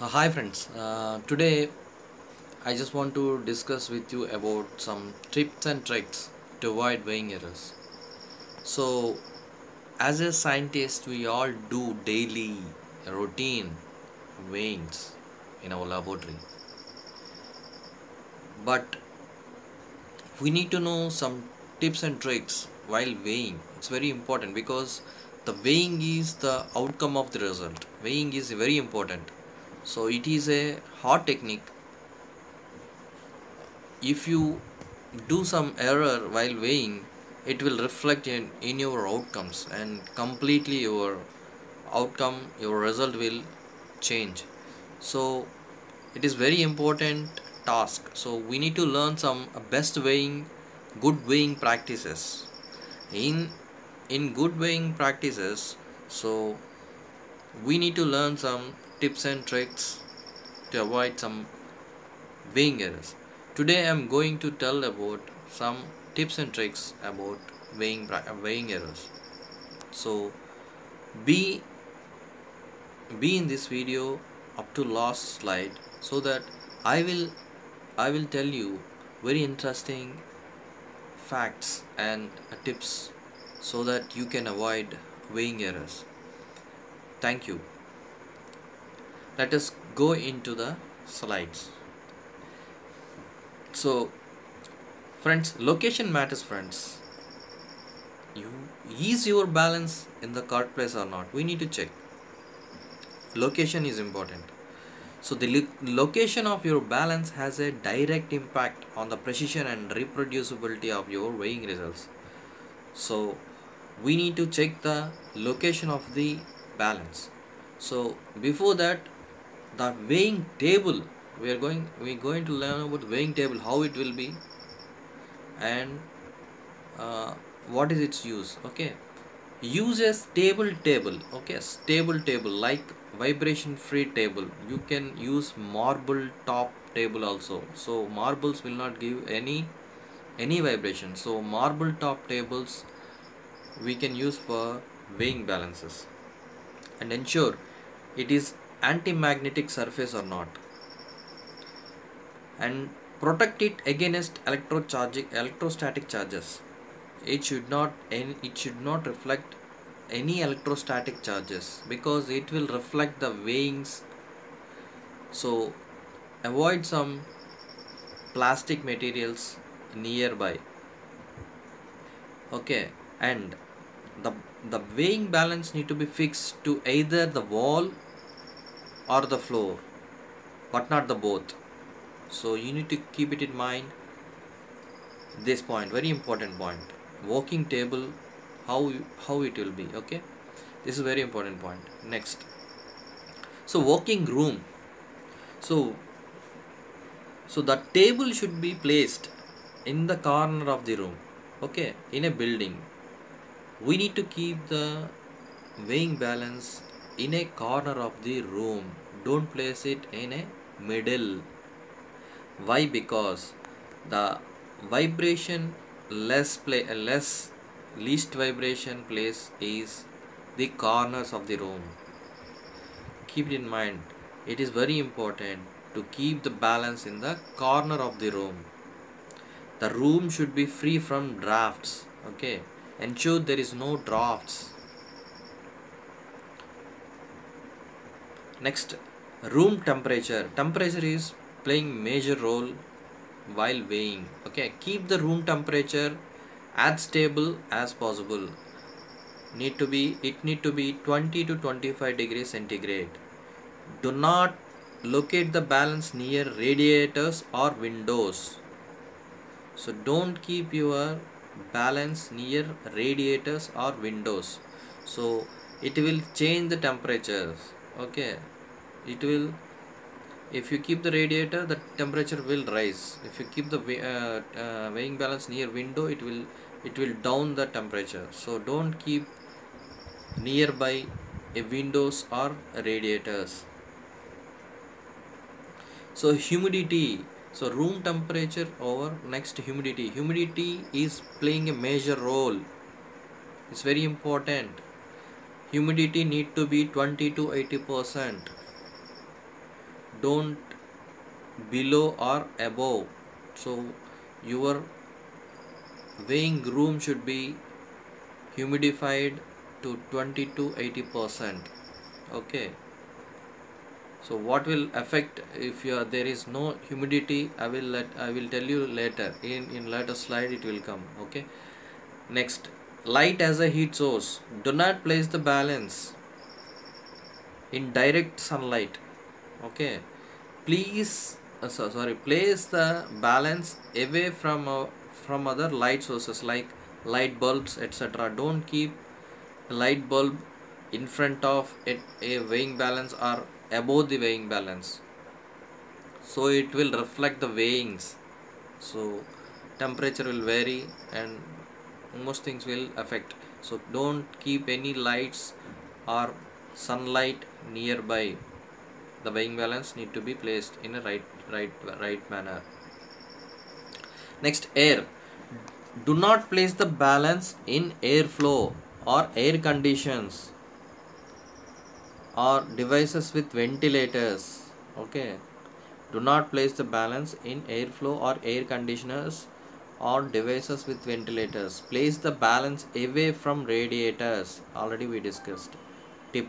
Uh, hi friends, uh, today I just want to discuss with you about some tips and tricks to avoid weighing errors. So, as a scientist, we all do daily routine weighings in our laboratory, but we need to know some tips and tricks while weighing. It's very important because the weighing is the outcome of the result. Weighing is very important so it is a hard technique. If you do some error while weighing it will reflect in, in your outcomes and completely your outcome your result will change. So it is very important task. So we need to learn some best weighing good weighing practices. In in good weighing practices so we need to learn some tips and tricks to avoid some weighing errors. Today I am going to tell about some tips and tricks about weighing weighing errors. So be be in this video up to last slide so that I will I will tell you very interesting facts and tips so that you can avoid weighing errors. Thank you let us go into the slides. So friends location matters friends. You is your balance in the cart place or not? We need to check. Location is important. So the location of your balance has a direct impact on the precision and reproducibility of your weighing results. So we need to check the location of the balance. So before that the weighing table. We are going we are going to learn about weighing table how it will be and uh, what is its use okay? Use a stable table okay? Stable table like vibration free table. You can use marble top table also. So marbles will not give any any vibration. So marble top tables we can use for weighing balances. And ensure it is anti-magnetic surface or not and protect it against electrostatic charges. It should not it should not reflect any electrostatic charges because it will reflect the weighings. So avoid some plastic materials nearby. Okay and the the weighing balance need to be fixed to either the wall or the floor but not the both. So you need to keep it in mind this point very important point. Working table how how it will be okay? This is very important point. Next. So working room. So so the table should be placed in the corner of the room okay? In a building. We need to keep the weighing balance in a corner of the room. Don't place it in a middle. Why? Because the vibration less play less least vibration place is the corners of the room. Keep it in mind it is very important to keep the balance in the corner of the room. The room should be free from drafts okay? Ensure there is no drafts next room temperature. Temperature is playing major role while weighing. Okay keep the room temperature as stable as possible. Need to be it need to be 20 to 25 degrees centigrade. Do not locate the balance near radiators or windows. So don't keep your balance near radiators or windows. So it will change the temperatures okay. It will if you keep the radiator the temperature will rise. If you keep the uh, uh, weighing balance near window it will it will down the temperature. So don't keep nearby a windows or radiators. So humidity. So room temperature over next humidity. Humidity is playing a major role. It's very important humidity need to be 20 to 80 percent. Don't below or above. So your weighing room should be humidified to 20 to 80 percent. Okay? So what will affect if you are, there is no humidity i will let i will tell you later. In in later slide it will come. Okay? Next light as a heat source. Do not place the balance in direct sunlight. Okay? Please uh, so, sorry place the balance away from uh, from other light sources like light bulbs etc don't keep light bulb in front of it, a weighing balance or above the weighing balance. So it will reflect the weighings. So temperature will vary and most things will affect. So don't keep any lights or sunlight nearby. The weighing balance need to be placed in a right right right manner. Next air. Do not place the balance in airflow or air conditions or devices with ventilators. Okay. Do not place the balance in airflow or air conditioners or devices with ventilators. Place the balance away from radiators. Already we discussed. Tip.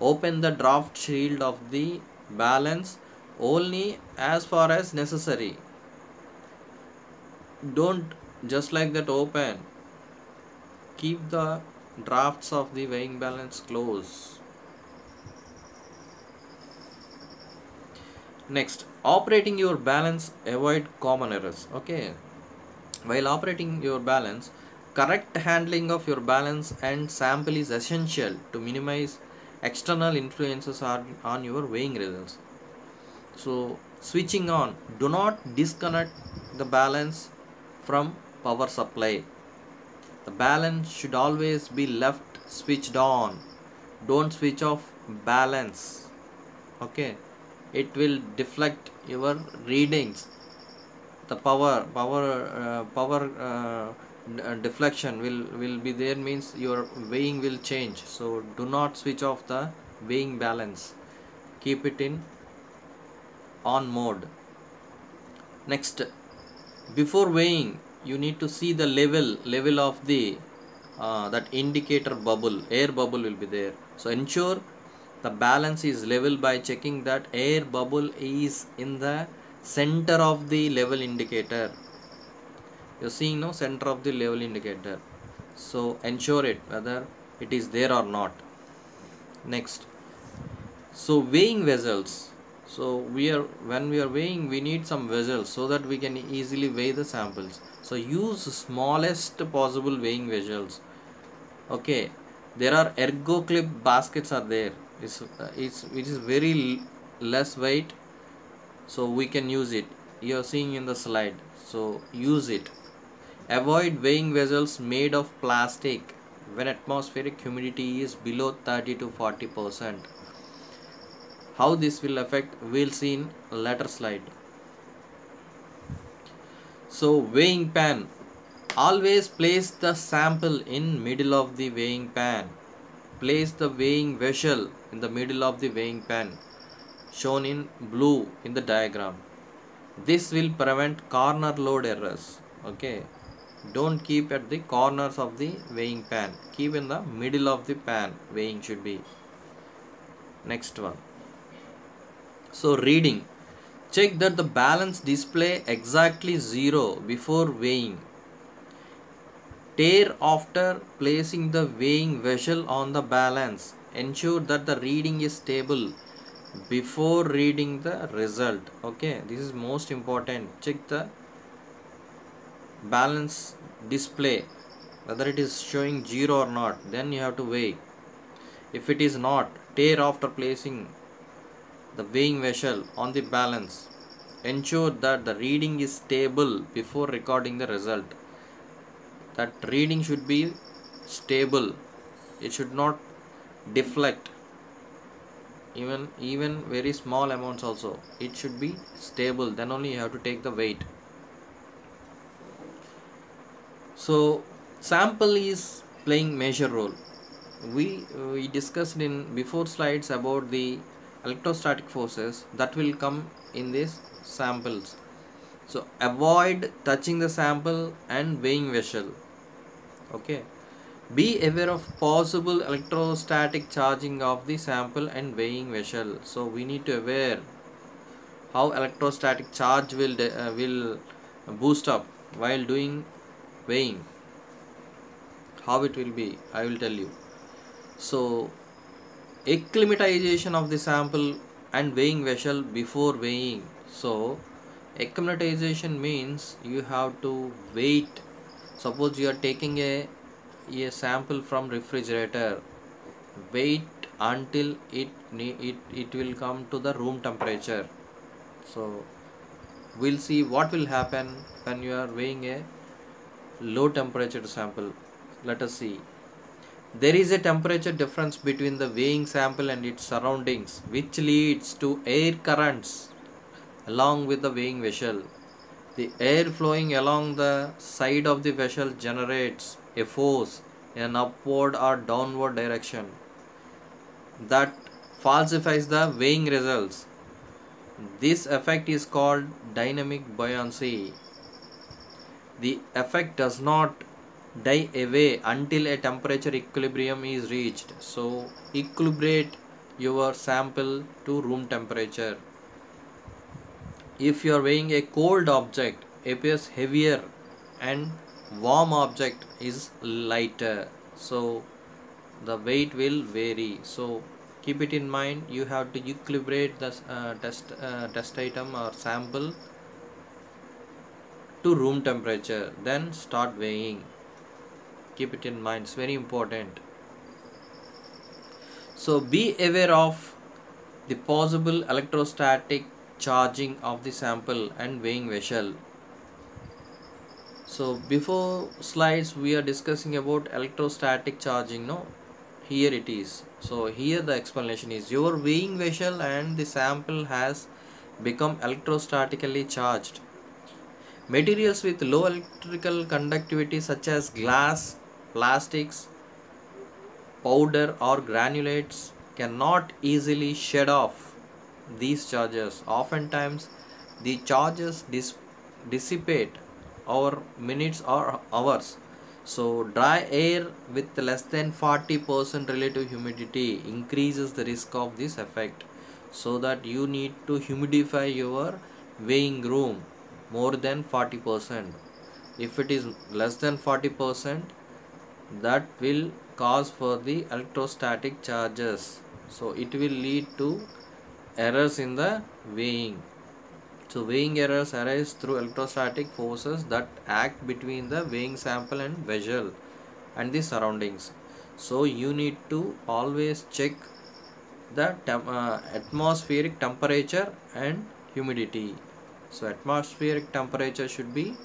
Open the draft shield of the balance only as far as necessary. Don't just like that open. Keep the drafts of the weighing balance close. Next. Operating your balance avoid common errors. Okay while operating your balance correct handling of your balance and sample is essential to minimize external influences on, on your weighing results. So switching on do not disconnect the balance from power supply. The balance should always be left switched on. Don't switch off balance. Okay? It will deflect your readings the power power uh, power uh, uh, deflection will will be there means your weighing will change. So do not switch off the weighing balance. Keep it in on mode. Next before weighing you need to see the level level of the uh, that indicator bubble air bubble will be there. So ensure the balance is level by checking that air bubble is in the center of the level indicator. You're seeing no center of the level indicator. So ensure it whether it is there or not. Next. So weighing vessels. So we are when we are weighing we need some vessels so that we can easily weigh the samples. So use smallest possible weighing vessels. Okay. There are ErgoClip baskets are there. It's, uh, it's it is very less weight so we can use it. You are seeing in the slide. So use it. Avoid weighing vessels made of plastic when atmospheric humidity is below 30 to 40 percent. How this will affect? We'll see in later slide. So weighing pan. Always place the sample in middle of the weighing pan. Place the weighing vessel in the middle of the weighing pan shown in blue in the diagram. This will prevent corner load errors okay? Don't keep at the corners of the weighing pan. Keep in the middle of the pan weighing should be. Next one. So reading. Check that the balance display exactly zero before weighing. Tare after placing the weighing vessel on the balance. Ensure that the reading is stable before reading the result okay? This is most important. Check the balance display whether it is showing zero or not. Then you have to weigh. If it is not tare after placing the weighing vessel on the balance. Ensure that the reading is stable before recording the result. That reading should be stable. It should not deflect even even very small amounts also. It should be stable. Then only you have to take the weight. So sample is playing major role. We uh, we discussed in before slides about the electrostatic forces that will come in these samples. So avoid touching the sample and weighing vessel. Okay be aware of possible electrostatic charging of the sample and weighing vessel. So we need to aware how electrostatic charge will uh, will boost up while doing weighing. How it will be i will tell you. So acclimatization of the sample and weighing vessel before weighing. So acclimatization means you have to wait suppose you are taking a a sample from refrigerator. Wait until it it it will come to the room temperature. So we'll see what will happen when you are weighing a low temperature sample. Let us see. There is a temperature difference between the weighing sample and its surroundings which leads to air currents along with the weighing vessel. The air flowing along the side of the vessel generates a force in an upward or downward direction that falsifies the weighing results this effect is called dynamic buoyancy. The effect does not die away until a temperature equilibrium is reached. So, equilibrate your sample to room temperature. If you are weighing a cold object, appears heavier and warm object is lighter. So, the weight will vary. So, keep it in mind you have to equilibrate the uh, test uh, test item or sample to room temperature then start weighing keep it in mind it's very important so be aware of the possible electrostatic charging of the sample and weighing vessel so before slides we are discussing about electrostatic charging no? Here it is. So here the explanation is your weighing vessel and the sample has become electrostatically charged. Materials with low electrical conductivity such as glass plastics powder or granulates cannot easily shed off these charges. Oftentimes the charges dis dissipate over minutes or hours so dry air with less than 40% relative humidity increases the risk of this effect. So that you need to humidify your weighing room more than 40%. If it is less than 40%, that will cause for the electrostatic charges. So it will lead to errors in the weighing. So weighing errors arise through electrostatic forces that act between the weighing sample and vessel and the surroundings. So you need to always check the uh, atmospheric temperature and humidity. So atmospheric temperature should be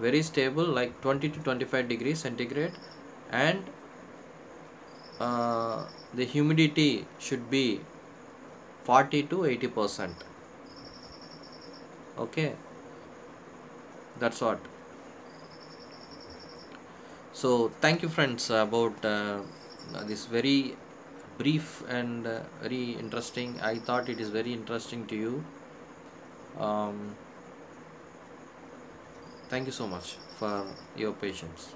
very stable like 20 to 25 degrees centigrade and uh, the humidity should be 40 to 80 percent okay? That's what. So thank you friends about uh, this very brief and uh, very interesting. I thought it is very interesting to you. Um, thank you so much for your patience